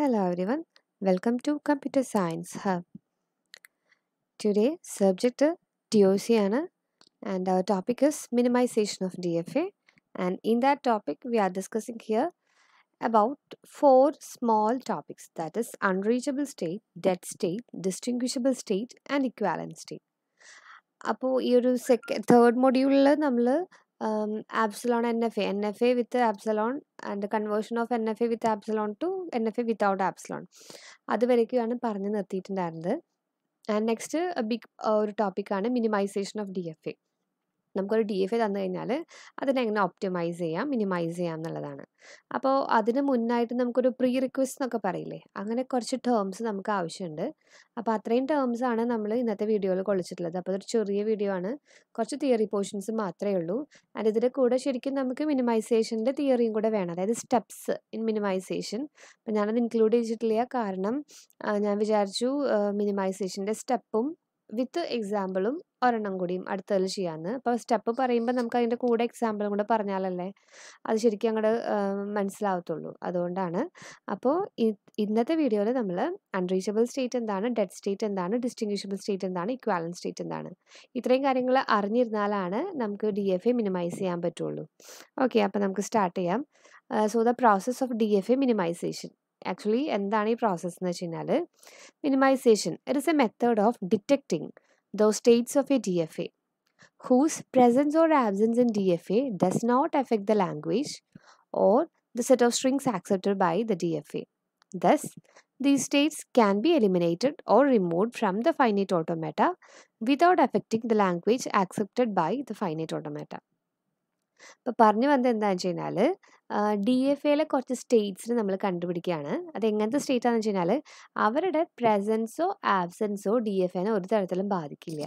Hello everyone, welcome to Computer Science Hub. Today subject ആണ് and our topic is minimization of DFA and in that topic we are discussing here about four small topics that is unreachable state, dead state, distinguishable state and equivalent state. അപ്പോൾ ഈ ഒരു സെക്ക third മൊഡ്യൂളിൽ നമ്മൾ F A with epsilon and conversion of N F A with epsilon to N F A without epsilon അതുവരേക്കുമാണ് പറഞ്ഞു നിർത്തിയിട്ടുണ്ടായിരുന്നത്. And next big ഒരു ടോപ്പിക്കാണ് minimisation of D F A നമുക്കൊരു ഡി എഫ് എ തന്നു കഴിഞ്ഞാൽ അതിനെങ്ങനെ ഒപ്റ്റിമൈസ് ചെയ്യാം മിനിമൈസ് ചെയ്യാം എന്നുള്ളതാണ്. അപ്പോൾ അതിന് മുന്നായിട്ട് നമുക്കൊരു പ്രീ റിക്വസ്റ്റ് എന്നൊക്കെ പറയില്ലേ അങ്ങനെ കുറച്ച് ടേംസ് നമുക്ക് ആവശ്യമുണ്ട്. അപ്പോൾ അത്രയും ടേംസ് ആണ് നമ്മൾ ഇന്നത്തെ വീഡിയോയിൽ കൊള്ളിച്ചിട്ടുള്ളത്. അപ്പോൾ അതൊരു ചെറിയ വീഡിയോ ആണ്. കുറച്ച് തിയറി പോർഷൻസ് മാത്രമേ ഉള്ളൂ. ആൻഡ് ഇതിന്റെ കൂടെ ശരിക്കും നമുക്ക് മിനിമൈസേഷന്റെ തിയറിയും കൂടെ വേണം. അതായത് സ്റ്റെപ്സ് ഇൻ മിനിമൈസേഷൻ അപ്പം ഞാനത് ഇൻക്ലൂഡ് ചെയ്തിട്ടില്ല. കാരണം ഞാൻ വിചാരിച്ചു മിനിമൈസേഷന്റെ സ്റ്റെപ്പും വിത്ത് എക്സാമ്പിളും ഒരെണ്ണം കൂടിയും അടുത്തതിൽ ചെയ്യാമെന്ന് അപ്പോൾ സ്റ്റെപ്പ് പറയുമ്പോൾ നമുക്ക് അതിന്റെ കൂടെ എക്സാമ്പിളും കൂടെ പറഞ്ഞാലല്ലേ അത് ശരിക്കും അങ്ങോട്ട് മനസ്സിലാവത്തുള്ളൂ. അതുകൊണ്ടാണ്. അപ്പോൾ ഇന്നത്തെ വീഡിയോയിൽ നമ്മൾ അൺറീച്ചബിൾ സ്റ്റേറ്റ് എന്താണ് ഡെഡ് സ്റ്റേറ്റ് എന്താണ് ഡിസ്റ്റിങ്വിഷബിൾ സ്റ്റേറ്റ് എന്താണ് ഇക്വാലൻ സ്റ്റേറ്റ് എന്താണ്. ഇത്രയും കാര്യങ്ങൾ അറിഞ്ഞിരുന്നാലാണ് നമുക്ക് ഡി എഫ് എ മിനിമൈസ് ചെയ്യാൻ പറ്റുള്ളൂ. ഓക്കെ അപ്പോൾ നമുക്ക് സ്റ്റാർട്ട് ചെയ്യാം. So the process of D F A minimisation actually എന്താണ് ഈ പ്രോസസ്സ് എന്ന് വെച്ച് കഴിഞ്ഞാൽ minimization it is a method of detecting those states of a D F A whose presence or absence in DFA does not affect the language or the set of strings accepted by the DFA. Thus, these states can be eliminated or removed from the finite automata without affecting the language accepted by the finite automata. അപ്പോൾ പറഞ്ഞു വന്നത് എന്താണെന്ന് വെച്ച് കഴിഞ്ഞാൽ D F എയിലെ കുറച്ച് സ്റ്റേറ്റ്സിന് നമ്മൾ കണ്ടുപിടിക്കുകയാണ്. അത് എങ്ങനത്തെ സ്റ്റേറ്റ് ആണെന്ന് വെച്ച് കഴിഞ്ഞാൽ അവരുടെ പ്രസൻസോ ആബ്സെൻസോ ഡി എഫ് എനെ ഒരു തരത്തിലും ബാധിക്കില്ല.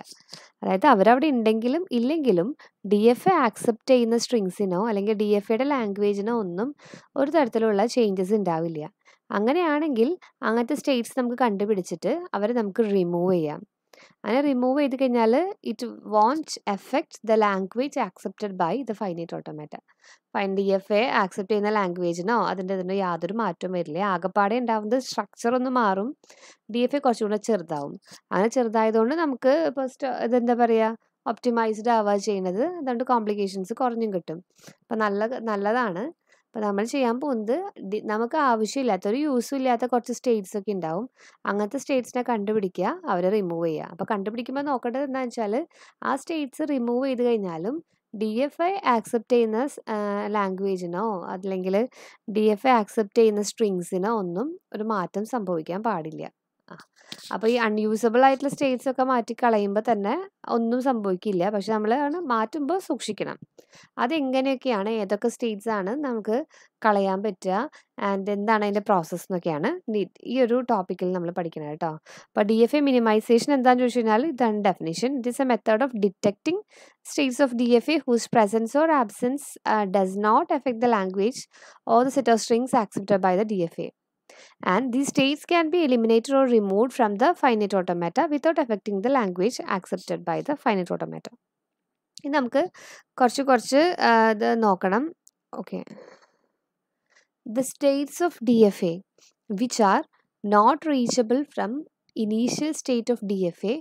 അതായത് അവരവിടെ ഉണ്ടെങ്കിലും ഇല്ലെങ്കിലും ഡി എഫ് എ ആക്സെപ്റ്റ് ചെയ്യുന്ന സ്ട്രിങ്സിനോ അല്ലെങ്കിൽ ഡി എഫ് എയുടെ ലാംഗ്വേജിനോ ഒന്നും ഒരു തരത്തിലുള്ള ചേഞ്ചസ് ഉണ്ടാവില്ല. അങ്ങനെയാണെങ്കിൽ അങ്ങനത്തെ സ്റ്റേറ്റ്സ് നമുക്ക് കണ്ടുപിടിച്ചിട്ട് അവരെ നമുക്ക് റിമൂവ് ചെയ്യാം. അങ്ങനെ റിമൂവ് ചെയ്ത് കഴിഞ്ഞാൽ it won't affect the language accepted by the finite automata fine D F A accept ചെയ്യുന്ന ലാംഗ്വേജിനോ അതിന്റെ ഇതിനോ യാതൊരു മാറ്റവും വരില്ല. ആകെപ്പാടെ ഉണ്ടാവുന്നത് സ്ട്രക്ചർ ഒന്ന് മാറും. ഡി എഫ് എ കുറച്ചുകൂടെ ചെറുതാവും. അങ്ങനെ ചെറുതായതുകൊണ്ട് നമുക്ക് ഫസ്റ്റ് ഇതെന്താ പറയുക ഒപ്റ്റിമൈസ്ഡ് ആവുക ചെയ്യുന്നത്. അതുകൊണ്ട് കോംപ്ലിക്കേഷൻസ് കുറഞ്ഞും കിട്ടും. അപ്പം നല്ല നല്ലതാണ്. അപ്പോൾ നമ്മൾ ചെയ്യാൻ പോകുന്നത് നമുക്ക് ആവശ്യമില്ലാത്ത ഒരു യൂസും ഇല്ലാത്ത കുറച്ച് സ്റ്റേറ്റ്സ് ഒക്കെ ഉണ്ടാവും. അങ്ങനത്തെ സ്റ്റേറ്റ്സിനെ കണ്ടുപിടിക്കുക അവരെ റിമൂവ് ചെയ്യുക. അപ്പോൾ കണ്ടുപിടിക്കുമ്പോൾ നോക്കേണ്ടത് എന്താണെന്ന് വെച്ചാൽ ആ സ്റ്റേറ്റ്സ് റിമൂവ് ചെയ്ത് കഴിഞ്ഞാലും ഡി എഫ് ഐ ആക്സെപ്റ്റ് ചെയ്യുന്ന ലാംഗ്വേജിനോ അല്ലെങ്കിൽ ഡി എഫ് ഐ ആക്സെപ്റ്റ് ചെയ്യുന്ന സ്ട്രിങ്സിനോ ഒന്നും ഒരു മാറ്റം സംഭവിക്കാൻ പാടില്ല. അപ്പോൾ ഈ അൺയൂസബിൾ ആയിട്ടുള്ള സ്റ്റേറ്റ്സ് ഒക്കെ മാറ്റി കളയുമ്പോൾ തന്നെ ഒന്നും സംഭവിക്കില്ല. പക്ഷെ നമ്മൾ മാറ്റുമ്പോൾ സൂക്ഷിക്കണം. അതെങ്ങനെയൊക്കെയാണ് ഏതൊക്കെ സ്റ്റേറ്റ്സ് ആണ് നമുക്ക് കളയാൻ പറ്റുക ആൻഡ് എന്താണ് അതിന്റെ പ്രോസസ്സ് എന്നൊക്കെയാണ് ഈ ഒരു ടോപ്പിക്കിൽ നമ്മൾ പഠിക്കുന്നത് കേട്ടോ. അപ്പോൾ ഡി എഫ് എ മിനിമൈസേഷൻ എന്താണെന്ന് ചോദിച്ചു കഴിഞ്ഞാൽ ഇതാണ് definition it is a method of detecting states of D F A whose presence or absence does not affect the language or the set of strings accepted by the D F A and these states can be eliminated or removed from the finite automata without affecting the language accepted by the finite automata. ഇനി നമുക്ക് കുറച്ച് കുറച്ച് ആ, ഇത് നോക്കണം okay the states of D F A which are not reachable from initial state of D F A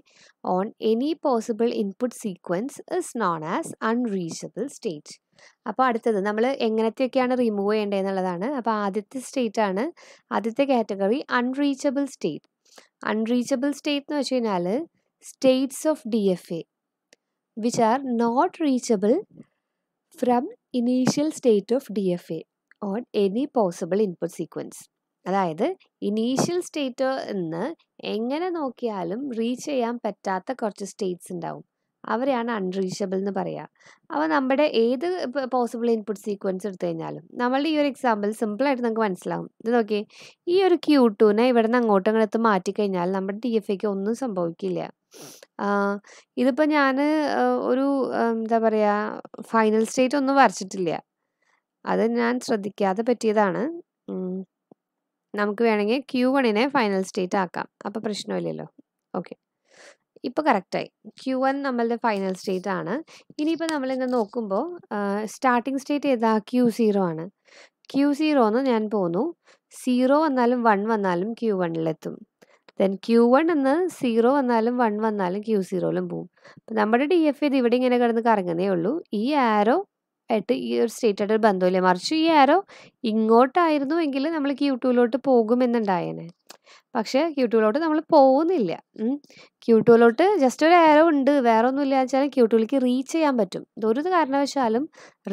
on any possible input sequence is known as unreachable state അപ്പോൾ അടുത്തത് നമ്മൾ എങ്ങനത്തെയൊക്കെയാണ് റിമൂവ് ചെയ്യേണ്ടതെന്നുള്ളതാണ്. അപ്പോൾ ആദ്യത്തെ സ്റ്റേറ്റ് ആണ് ആദ്യത്തെ category unreachable state unreachable state എന്ന് വെച്ച് കഴിഞ്ഞാൽ states of D F A which are not reachable from initial state of D F A on any possible input sequence അതായത് ഇനീഷ്യൽ സ്റ്റേറ്റ് എന്ന് എങ്ങനെ നോക്കിയാലും റീച്ച് ചെയ്യാൻ പറ്റാത്ത കുറച്ച് സ്റ്റേറ്റ്സ് ഉണ്ടാവും. അവരെയാണ് അൺറീച്ചബിൾ എന്ന് പറയുക അപ്പോൾ നമ്മുടെ ഏത് പോസിബിൾ ഇൻപുട്ട് സീക്വൻസ് എടുത്തു കഴിഞ്ഞാലും നമ്മളുടെ ഈ ഒരു എക്സാമ്പിൾ സിമ്പിളായിട്ട് നമുക്ക് മനസ്സിലാവും. ഇത് നോക്കി ഈ ഒരു ക്യൂ ടൂനെ ഇവിടെ നിന്ന് അങ്ങോട്ടും ഇങ്ങോട്ട് മാറ്റിക്കഴിഞ്ഞാൽ നമ്മുടെ ഡി എഫ് എക്ക് ഒന്നും സംഭവിക്കില്ല. ഇതിപ്പോൾ ഞാൻ ഒരു എന്താ പറയുക ഫൈനൽ സ്റ്റേറ്റ് ഒന്നും വരച്ചിട്ടില്ല. അത് ഞാൻ ശ്രദ്ധിക്കാതെ പറ്റിയതാണ്. നമുക്ക് വേണമെങ്കിൽ ക്യൂ വണ്ണിനെ ഫൈനൽ സ്റ്റേറ്റ് ആക്കാം. അപ്പോൾ പ്രശ്നമില്ലല്ലോ. ഓക്കെ ഇപ്പോൾ കറക്റ്റായി ക്യൂ വൺ നമ്മളുടെ ഫൈനൽ സ്റ്റേറ്റ് ആണ്. ഇനിയിപ്പോൾ നമ്മളിങ്ങനെ നോക്കുമ്പോൾ സ്റ്റാർട്ടിംഗ് സ്റ്റേറ്റ് ഏതാ? ക്യൂ സീറോ ആണ്. ക്യൂ സീറോ എന്ന് ഞാൻ പോന്നു. സീറോ വന്നാലും വൺ വന്നാലും ക്യൂ വണ്ണിലെത്തും ദെൻ ക്യൂ വൺ എന്ന് സീറോ വന്നാലും വൺ വന്നാലും ക്യൂ സീറോയിലും പോവും. നമ്മുടെ ഡി എഫ് ഇത് ഇവിടെ ഇങ്ങനെ കിടന്ന് കറങ്ങുന്നേ ഉള്ളൂ. ഈ ആരോ ആയിട്ട് ഈ ഒരു സ്റ്റേറ്റ് ആയിട്ട് ഒരു ബന്ധമില്ല. മറിച്ച് ഈ ആരോ ഇങ്ങോട്ടായിരുന്നു എങ്കിൽ നമ്മൾ ക്യൂ ടുവിലോട്ട് പോകുമെന്നുണ്ടായേനെ. പക്ഷേ ക്യൂ നമ്മൾ പോകുന്നില്ല. ക്യൂ ജസ്റ്റ് ഒരു ആരോ ഉണ്ട്. വേറെ ഒന്നും വെച്ചാൽ ക്യൂ റീച്ച് ചെയ്യാൻ പറ്റും. ഇതൊരു കാരണവശാലും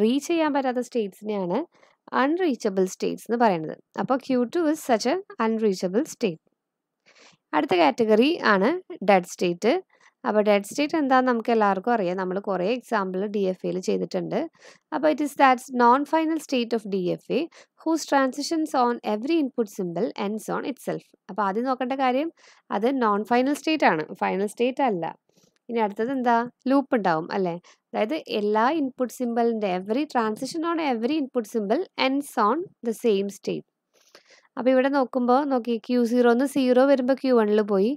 റീച്ച് ചെയ്യാൻ പറ്റാത്ത സ്റ്റേറ്റ്സിനെയാണ് അൺറീച്ചബിൾ സ്റ്റേറ്റ്സ് എന്ന് പറയുന്നത്. അപ്പോൾ Q two is such a unreachable state അടുത്ത കാറ്റഗറി ആണ് ഡെഡ് സ്റ്റേറ്റ് അപ്പോൾ ഡെഡ് സ്റ്റേറ്റ് എന്താണെന്ന് നമുക്ക് എല്ലാവർക്കും അറിയാം. നമ്മൾ കുറേ എക്സാമ്പിൾ ഡി എഫ് എയിൽ ചെയ്തിട്ടുണ്ട്. അപ്പോൾ it is that's non final state of D F A whose transitions on every input symbol ends on itself അപ്പോൾ ആദ്യം നോക്കേണ്ട കാര്യം അത് നോൺ ഫൈനൽ സ്റ്റേറ്റ് ആണ്. ഫൈനൽ സ്റ്റേറ്റ് അല്ല. ഇനി അടുത്തത് എന്താ? ലൂപ്പ് ഉണ്ടാവും അല്ലേ? അതായത് എല്ലാ input സിമ്പിളിന്റെ every transition on every input symbol ends on the same state അപ്പോൾ ഇവിടെ നോക്കുമ്പോൾ നോക്കി ക്യൂ സീറോന്ന് സീറോ വരുമ്പോൾ ക്യൂ വണ്ണിൽ പോയി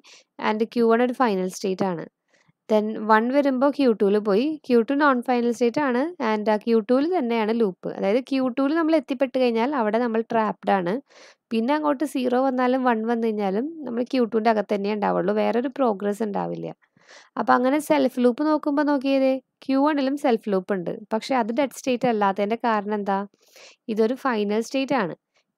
ആൻഡ് ക്യൂ വൺ ഒരു ഫൈനൽ സ്റ്റേറ്റ് ആണ്. ദെൻ വൺ വരുമ്പോൾ ക്യൂ ടുവിൽ പോയി. Q two non final state ആണ് ആൻഡ് ആ ക്യൂ ടുവിൽ തന്നെയാണ് ലൂപ്പ് അതായത് ക്യൂ ടുവിൽ നമ്മൾ എത്തിപ്പെട്ട് കഴിഞ്ഞാൽ അവിടെ നമ്മൾ ട്രാപ്ഡ് ആണ്. പിന്നെ അങ്ങോട്ട് സീറോ വന്നാലും വൺ വന്നു കഴിഞ്ഞാലും നമ്മൾ ക്യൂ ടുവിന്റെ അകത്ത് തന്നെ ഉണ്ടാവുള്ളൂ. വേറൊരു പ്രോഗ്രസ് ഉണ്ടാവില്ല. അപ്പോൾ അങ്ങനെ സെൽഫ് ലൂപ്പ് നോക്കുമ്പോൾ നോക്കിയത് ക്യൂ വണ്ണിലും സെൽഫ് ലൂപ്പ് ഉണ്ട്. പക്ഷേ അത് ഡെഡ് സ്റ്റേറ്റ് അല്ലാത്തതിന്റെ കാരണം എന്താ? ഇതൊരു ഫൈനൽ സ്റ്റേറ്റ് ആണ്.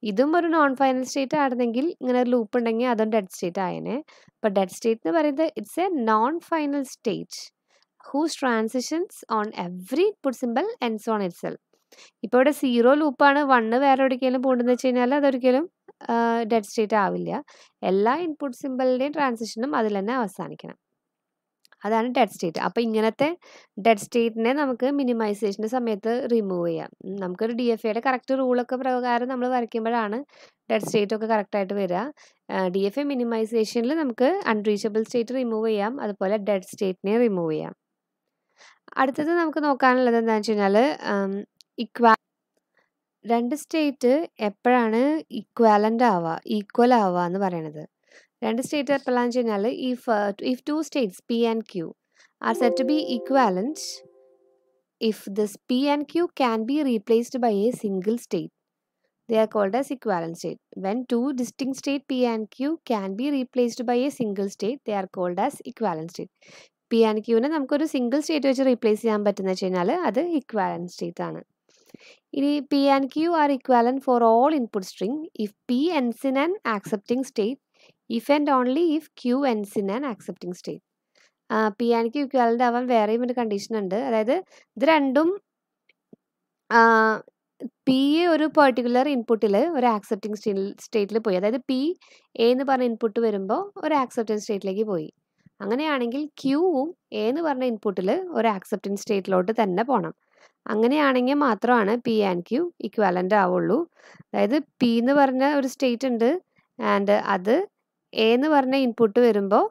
ഇതും ഒരു നോൺ ഫൈനൽ സ്റ്റേറ്റ് ആയിരുന്നെങ്കിൽ ഇങ്ങനെ ഒരു ലൂപ്പ് ഉണ്ടെങ്കിൽ അതും ഡെഡ് സ്റ്റേറ്റ് ആയേനെ. അപ്പോൾ ഡെഡ് സ്റ്റേറ്റ് എന്ന് പറയുന്നത് it's a non final state whose transitions on every input symbol ends on itself ഇപ്പോൾ ഇവിടെ സീറോ ലൂപ്പാണ് വണ്ണ് വേറെ എവിടേക്കെങ്കിലും പോകേണ്ടതെന്ന് വെച്ച് കഴിഞ്ഞാൽ അതൊരിക്കലും ഡെഡ് സ്റ്റേറ്റ് ആവില്ല. എല്ലാ ഇൻപുട്ട് സിമ്പിളിന്റെയും ട്രാൻസിഷനും അതിൽ തന്നെ അവസാനിക്കണം. അതാണ് ഡെഡ് സ്റ്റേറ്റ് അപ്പോൾ ഇങ്ങനത്തെ ഡെഡ് സ്റ്റേറ്റിനെ നമുക്ക് മിനിമൈസേഷന്റെ സമയത്ത് റിമൂവ് ചെയ്യാം. നമുക്കൊരു ഡി എഫ് എയുടെ കറക്റ്റ് റൂളൊക്കെ പ്രകാരം നമ്മൾ വരയ്ക്കുമ്പോഴാണ് ഡെഡ് സ്റ്റേറ്റ് ഒക്കെ കറക്റ്റായിട്ട് വരിക ഡി എഫ് എ മിനിമൈസേഷനിൽ നമുക്ക് അൺറീച്ചബിൾ സ്റ്റേറ്റ് റിമൂവ് ചെയ്യാം. അതുപോലെ ഡെഡ് സ്റ്റേറ്റിനെ റിമൂവ് ചെയ്യാം. അടുത്തത് നമുക്ക് നോക്കാനുള്ളത് എന്താണെന്ന് വെച്ച് കഴിഞ്ഞാൽ ഇക്വാ രണ്ട് സ്റ്റേറ്റ് എപ്പോഴാണ് ഇക്വാലന്റ് ആവുക ഈക്വൽ ആവുക എന്ന് പറയണത് രണ്ട് സ്റ്റേറ്റ് വെച്ച് കഴിഞ്ഞാൽ if if two states P and Q are said to be equivalent if this P and Q can be replaced by a single state they are called as equivalence state when two distinct state P and Q can be replaced by a single state they are called as equivalence state P and ക്യൂവിനെ നമുക്കൊരു single state വെച്ച് replace ചെയ്യാൻ പറ്റുന്ന വെച്ച് കഴിഞ്ഞാൽ അത് equivalence state ആണ്. ഇനി P and Q are equivalent for all input string if P ends in an accepting state if and only if Q ends in an accepting state P and Q equivalent ആവാൻ വേറെയും ഒരു condition ഉണ്ട്. അതായത് ഇത് രണ്ടും P ഒരു particular ഇൻപുട്ടിൽ ഒരു ആക്സെപ്റ്റിംഗ് സ്റ്റേറ്റിൽ പോയി. അതായത് പി എ എന്ന് പറഞ്ഞ ഇൻപുട്ട് വരുമ്പോൾ ഒരു ആക്സെപ്റ്റൻസ് സ്റ്റേറ്റിലേക്ക് പോയി. അങ്ങനെയാണെങ്കിൽ ക്യൂവും എ എന്ന് പറഞ്ഞ ഇൻപുട്ടിൽ ഒരു ആക്സെപ്റ്റൻസ് സ്റ്റേറ്റിലോട്ട് തന്നെ പോകണം അങ്ങനെയാണെങ്കിൽ മാത്രമാണ് പി ആൻഡ് ക്യൂ ഇക്വാലന്റ് ആവുള്ളൂ. അതായത് പി എന്ന് പറഞ്ഞ ഒരു സ്റ്റേറ്റ് ഉണ്ട് ആൻഡ് അത് എ എന്ന് പറഞ്ഞ ഇൻപുട്ട് വരുമ്പോൾ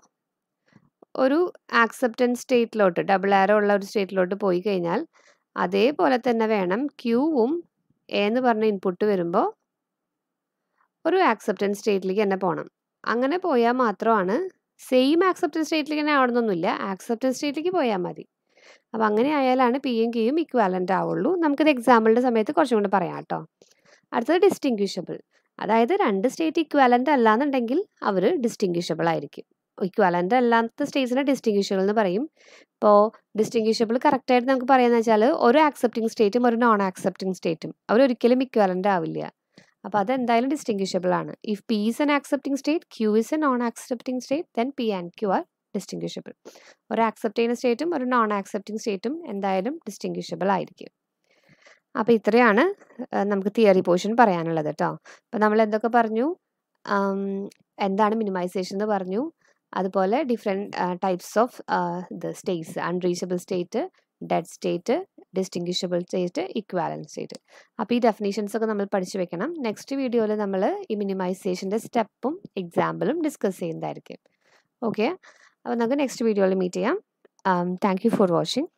ഒരു ആക്സെപ്റ്റൻസ് സ്റ്റേറ്റിലോട്ട് ഡബിൾ ആരോ ഉള്ള ഒരു സ്റ്റേറ്റിലോട്ട് പോയി കഴിഞ്ഞാൽ അതേപോലെ തന്നെ വേണം ക്യൂവും എ എന്ന് പറഞ്ഞ ഇൻപുട്ട് വരുമ്പോൾ ഒരു ആക്സെപ്റ്റൻസ് സ്റ്റേറ്റിലേക്ക് തന്നെ പോകണം അങ്ങനെ പോയാൽ മാത്രമാണ് സെയിം ആക്സെപ്റ്റൻസ് സ്റ്റേറ്റിലേക്ക് തന്നെ ആവണമെന്നൊന്നുമില്ല. ആക്സെപ്റ്റൻസ് സ്റ്റേറ്റിലേക്ക് പോയാൽ മതി. അപ്പോൾ അങ്ങനെ ആയാലാണ് പി എം ക്യൂയും ഇക്വാലന്റ് ആവുള്ളൂ. നമുക്കിത് എക്സാമ്പിളിന്റെ സമയത്ത് കുറച്ചും കൂടി പറയാം കേട്ടോ. അടുത്തത് ഡിസ്റ്റിങ്ക്വിഷബിൾ അതായത് രണ്ട് സ്റ്റേറ്റ് ഇക്വാലന്റ് അല്ലാന്നുണ്ടെങ്കിൽ അവർ ഡിസ്റ്റിങ്ക്വിഷബിൾ ആയിരിക്കും. ഇക്വാലന്റ് അല്ലാത്ത സ്റ്റേറ്റ്സിനെ ഡിസ്റ്റിങ്ക്വിഷബിൾ എന്ന് പറയും. ഇപ്പോൾ ഡിസ്റ്റിങ്ക്വിഷബിൾ കറക്റ്റായിട്ട് നമുക്ക് പറയാന്ന് വെച്ചാൽ ഒരു ആക്സെപ്റ്റിംഗ് സ്റ്റേറ്റും ഒരു നോൺ ആക്സെപ്റ്റിംഗ് സ്റ്റേറ്റും അവരൊരിക്കലും ഇക്വാലന്റ് ആവില്ല. അപ്പോൾ അതെന്തായാലും ഡിസ്റ്റിങ്ക്വിഷബിൾ ആണ്. If P is an accepting state Q is a non accepting state then P and Q are distinguishable ഒരു ആക്സെപ്റ്റ് ചെയ്യുന്ന സ്റ്റേറ്റും ഒരു നോൺ ആക്സെപ്റ്റിംഗ് സ്റ്റേറ്റും എന്തായാലും ഡിസ്റ്റിങ്ക്വിഷബിൾ ആയിരിക്കും. അപ്പോൾ ഇത്രയാണ് നമുക്ക് തിയറി പോർഷൻ പറയാനുള്ളത് കേട്ടോ അപ്പോൾ നമ്മൾ എന്തൊക്കെ പറഞ്ഞു? എന്താണ് മിനിമൈസേഷൻ എന്ന് പറഞ്ഞു. അതുപോലെ different types of the states unreachable state dead state distinguishable state equivalence state. അപ്പോൾ ഈ ഡെഫിനേഷൻസ് ഒക്കെ നമ്മൾ പഠിച്ചു വെക്കണം. നെക്സ്റ്റ് വീഡിയോയിൽ നമ്മൾ ഈ മിനിമൈസേഷന്റെ സ്റ്റെപ്പും എക്സാമ്പിളും ഡിസ്കസ് ചെയ്യുന്നതായിരിക്കും. ഓക്കെ? അപ്പോൾ നമുക്ക് നെക്സ്റ്റ് വീഡിയോയിൽ മീറ്റ് ചെയ്യാം. Thank for watching.